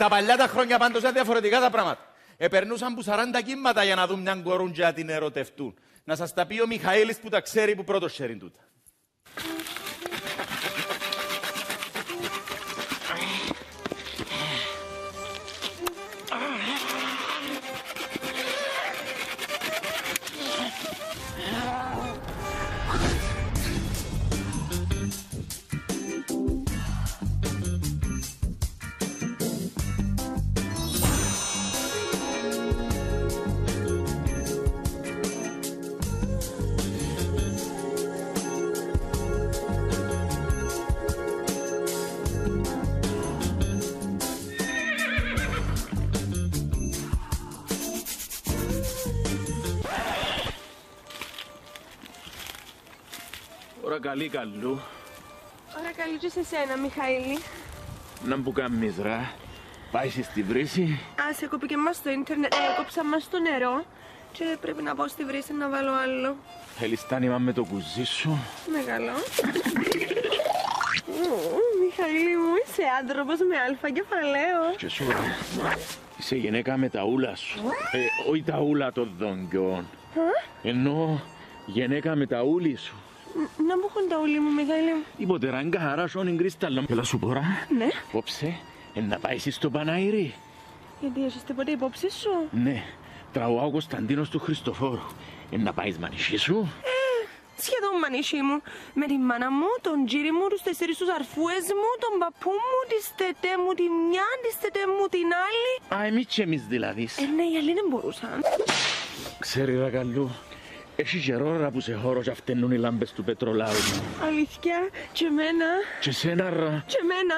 Στα παλιά τα χρόνια πάντως ήταν διαφορετικά τα πράγματα. Επερνούσαν που 40 κύματα για να δουν μια κορούντια να την ερωτευτούν. Να σας τα πει ο Μιχαήλης που τα ξέρει που πρώτος ξέρει τούτα. Ωρα καλή καλού. Ωραία, καλή και σε σένα, Μιχαήλη. Να μου κάνεις ρε. Πάει στη βρύση. Α, σε κόπηκε μας στο ίντερνετ, ε, κόψα μας στο νερό και πρέπει να πάω στη βρύση να βάλω άλλο. Θέλεις τάνημα με το κουζί σου; Μεγάλο. Ου, Μιχαήλη μου, είσαι άνθρωπος με αλφα κεφαλαίο. Και σου ρε. Είσαι γυναίκα με τα ούλα σου. Ε, όχι τα ούλα των δόγκιων. Ενώ γυναίκα με τα ούλη σου. Ν- Να μου έχουν τα ούλη μου, Μιχαήλη μου. Τίποτε ράγκα χαρά σόνιν κρίσταλλο. Έλα σου πω ρε. Ναι, Πόψε, ε, να πάει στο Παναήρι. γιατί έχεις τίποτε υπόψη σου; Ναι, τραουά ο Κωνσταντίνος του Χριστοφόρου. Ε, να πάεις μανισί σου. Σχεδόν μανίσι μου. Με τη μάνα μου, τον τζίρι μου, τους τέσσερις τους αρφούες μου, τον παππού μου, τη στετέ μου τη μια, τη στετέ μου την άλλη. Α, εμείς και εμείς δηλαδή. Ε, ναι, οι άλλοι δεν μπορούσαν. Ξέρει ρε καλού, έχει καιρό ρε που σε χώρο και αυτενούν οι λάμπες του πετρολάου. Αλήθεια, και εμένα, Και σένα ρε. και εμένα.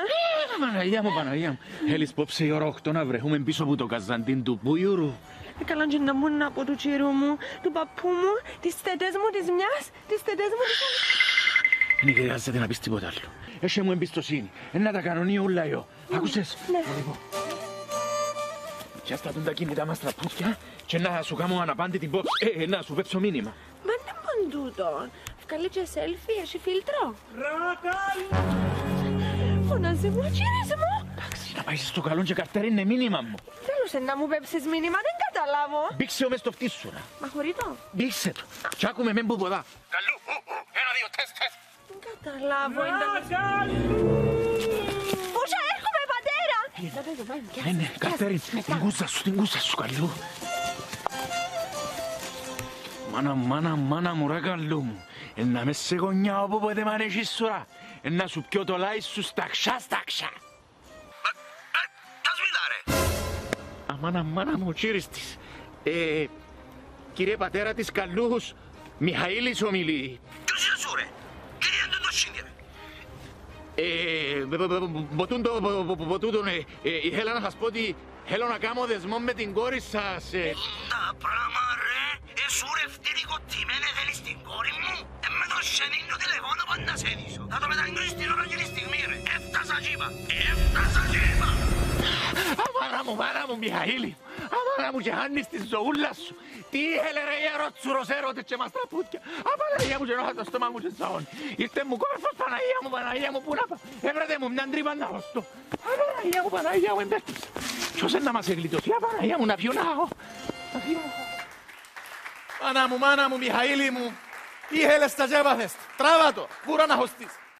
Παναγία μου, Παναγία μου. Θέλεις πόψε η ώρα 8 να βρεθούμε πίσω από το καζαντίν του Πούιουρου. Ε, Καλά και να μπουν από του τσίρου μου, του παππού μου, τις τέτες μου της μιας, τις τέτες μου της άλλης. Δεν χρειάζεται να πεις τίποτα άλλο. Έχει μου εμπιστοσύνη. Ε, να τα κανονεί όλα εγώ. Άκουσες; Ναι. Και ας τα δουν τα κινητά μας τραπούτια και να σου κάνω αναπάντητη πόψη. Ε, ε, να σου πέψω μήνυμα. Μα είναι παντούτο. Βγάλε και selfie, έχει φίλτρο. Φωνάζει μου, τσίρις μου. Εντάξει, να πάει στο καλό και καρτέρι είναι μήνυμα μου. Θέλουσε να μου πέψεις μήνυμα, δεν καταλάβω. Μπήξε ο μες στο φτύσου, ρε. Μα χωρί το. Μπήξε το. Και άκουμε με που ποδά. Καλού, ου, ου, ένα, δύο, τεστ, τεστ. Δεν καταλάβω. Πούσα Ναι, ναι, Κατέριν, την κούσα σου, την κούσα σου, καλού. Μάνα, μάνα, μάνα μου, ρε καλού μου. Ε, να με σε γωνιά όπου ποτέ μ' ανέχεις σου, ρε. Ε, να σου πιω το λάι σου σταξά, σταξά. Αμάνα, μάνα μου, κύρις της. Ε, κύριε πατέρα της καλούς, Μιχαήλης ομιλεί. Ποιος είναι σου ρε, ε, ήθελα να σας πω ότι θέλω να κάνω δεσμό με την κόρη σας. ε. Τα πράμα ρε, εσού ρε φτύρικο τιμένε θέλεις την κόρη μου; Ε με το σενίνιο τηλεφώνο πάντα σε δίσω Θα το μεταγκρίσεις την ώρα και τη στιγμή ρε Έφτασα τζίμα, έφτασα τζίμα Αμάνα μου, μάνα μου, Μιχαήλη. Αμάνα μου και χάνεις τη ζωούλα σου. Τι ήθελε ρε η αρώτσουρος έρωτες και μας τραπούτια. Απαναγία μου και νόχα το στόμα μου και σαών. Ήρθε μου κόρφος, Παναγία μου, Παναγία μου, πού να πάω. Έβρατε μου μια τρύπα να χωστώ. Απαναγία μου, Παναγία μου, εμπέστησα. Ποιος είναι να μας εγκλητώσει, Απαναγία μου, να πιω να έχω. Να πιω να έχω. Μάνα μου, μάνα μου, Μιχαήλη μου, ήθελες τα και έπαθες. Τράβα το, βούρα να χωστείς.